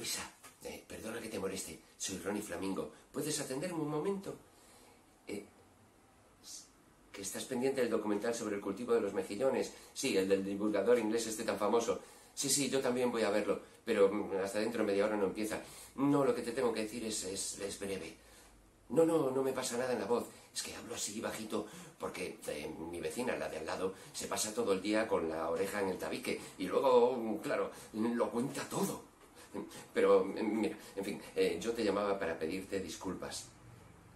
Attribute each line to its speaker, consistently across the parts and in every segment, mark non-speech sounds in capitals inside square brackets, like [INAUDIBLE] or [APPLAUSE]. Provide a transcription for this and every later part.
Speaker 1: Luisa, eh, perdona que te moleste. Soy Ronnie Flamingo. ¿Puedes atenderme un momento? Eh, que estás pendiente del documental sobre el cultivo de los mejillones. Sí, el del divulgador inglés este tan famoso. Sí, sí, yo también voy a verlo, pero mm, hasta dentro de media hora no empieza. No, lo que te tengo que decir es, es, es breve. No, no, no me pasa nada en la voz. Es que hablo así bajito porque eh, mi vecina, la de al lado, se pasa todo el día con la oreja en el tabique y luego, mm, claro, lo cuenta todo. [LAUGHS] Pero, mm, mira, en fin, eh, yo te llamaba para pedirte disculpas.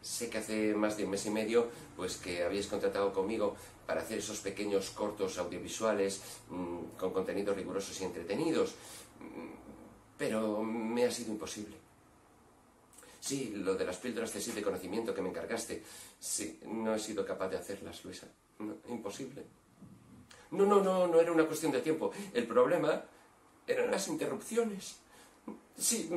Speaker 1: Sé que hace más de un mes y medio, pues que habías contratado conmigo para hacer esos pequeños cortos audiovisuales mm, con contenidos rigurosos y entretenidos, pero me ha sido imposible. Sí, lo de las píldoras de sí de conocimiento que me encargaste. Sí, no he sido capaz de hacerlas, Luisa. imposible. No, no, no, no era una cuestión de tiempo. El problema eran las interrupciones. Sí,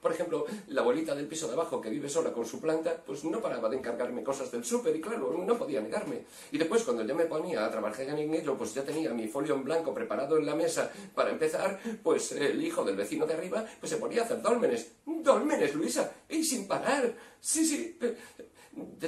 Speaker 1: por ejemplo, la abuelita del piso de abajo que vive sola con su planta, pues no paraba de encargarme cosas del súper y claro, no podía negarme. Y después cuando yo me ponía a trabajar en ello, pues ya tenía mi folio en blanco preparado en la mesa para empezar, pues el hijo del vecino de arriba, pues se ponía a hacer dólmenes. Dólmenes, Luisa, y sin parar. Sí, sí,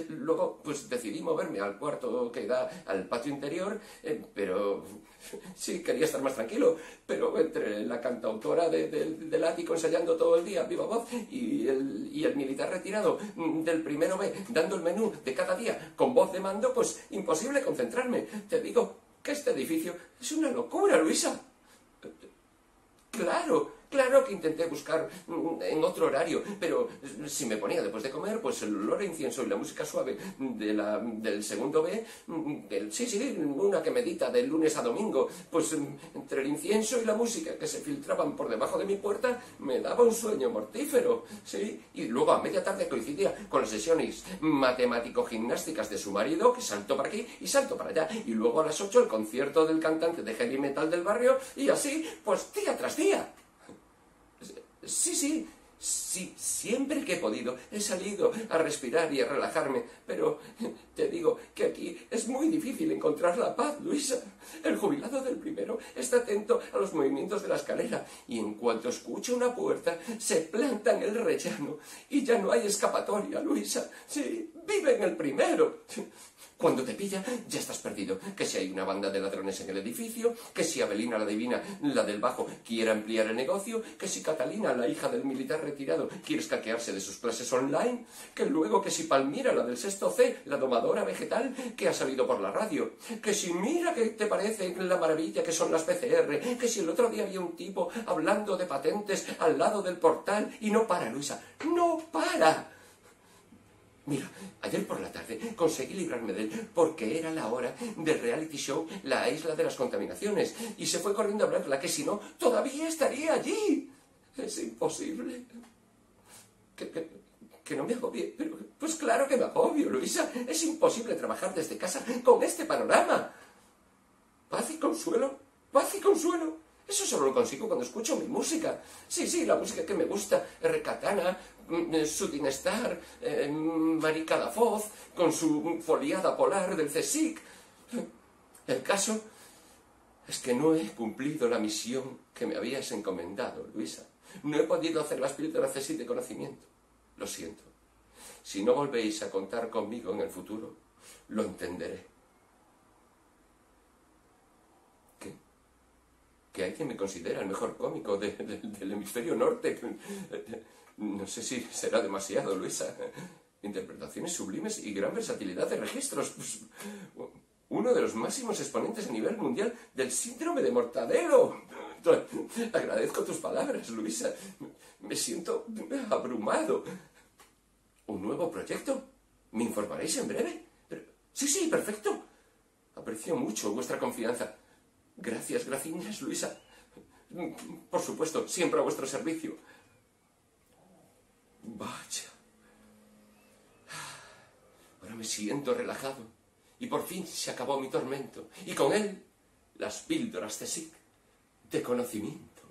Speaker 1: luego, pues decidí moverme al cuarto que da al patio interior, eh, pero [LAUGHS] sí, quería estar más tranquilo, pero entre la cantautora del ático ensayando todo el día, viva voz, y el, y el militar retirado del primero B dando el menú de cada día con voz de mando, pues imposible concentrarme. Te digo que este edificio es una locura, Luisa. Claro, Claro que intenté buscar mm, en otro horario, pero si me ponía después de comer, pues el olor a incienso y la música suave del segundo B, mm, sí, sí, una que medita de lunes a domingo, pues mm, entre el incienso y la música que se filtraban por debajo de mi puerta, me daba un sueño mortífero, sí, y luego a media tarde coincidía con las sesiones matemático-gimnásticas de su marido, que saltó para aquí y saltó para allá, y luego a las ocho el concierto del cantante de heavy metal del barrio, y así, pues día tras día. Sí, sí, sí, siempre que he podido he salido a respirar y a relajarme, pero te digo que aquí es muy difícil encontrar la paz, Luisa. El jubilado del primero está atento a los movimientos de la escalera y en cuanto escucha una puerta se planta en el rellano y ya no hay escapatoria, Luisa. Sí, vive en el primero. Cuando te pilla, ya estás perdido. Que si hay una banda de ladrones en el edificio, que si Abelina la divina, la del bajo, quiere ampliar el negocio, que si Catalina, la hija del militar retirado, quiere escaquearse de sus clases online, que luego que si Palmira, la del sexto C, la domadora vegetal, que ha salido por la radio, que si mira que te parece la maravilla que son las PCR, que si el otro día había un tipo hablando de patentes al lado del portal y no para, Luisa, no para. Mira, ayer por la tarde conseguí librarme de él porque era la hora del reality show La Isla de las Contaminaciones y se fue corriendo a hablarla que si no, todavía estaría allí. Es imposible. Que, que, no me agobie, pero pues claro que me agobio, Luisa. Es imposible trabajar desde casa con este panorama. Paz y consuelo, paz y consuelo. Eso solo lo consigo cuando escucho mi música. Sí, sí, la música que me gusta. Recatana, mm, Shooting Star, eh, Maricada Foz, con su foliada polar del CSIC. El caso es que no he cumplido la misión que me habías encomendado, Luisa. No he podido hacer las píldoras CSIC de conocimiento. Lo siento. Si no volvéis a contar conmigo en el futuro, lo entenderé. Que hay quien me considera el mejor cómico del hemisferio norte. No sé si será demasiado, Luisa. Interpretaciones sublimes y gran versatilidad de registros. Uno de los máximos exponentes a nivel mundial del síndrome de Mortadelo. Agradezco tus palabras, Luisa. Me siento abrumado. ¿Un nuevo proyecto? ¿Me informaréis en breve? Sí, sí, perfecto. Aprecio mucho vuestra confianza. Gracias, gracias, Luisa. Por supuesto, siempre a vuestro servicio. Vaya. Ahora me siento relajado. Y por fin se acabó mi tormento. Y con él, las píldoras de SIC, de conocimiento.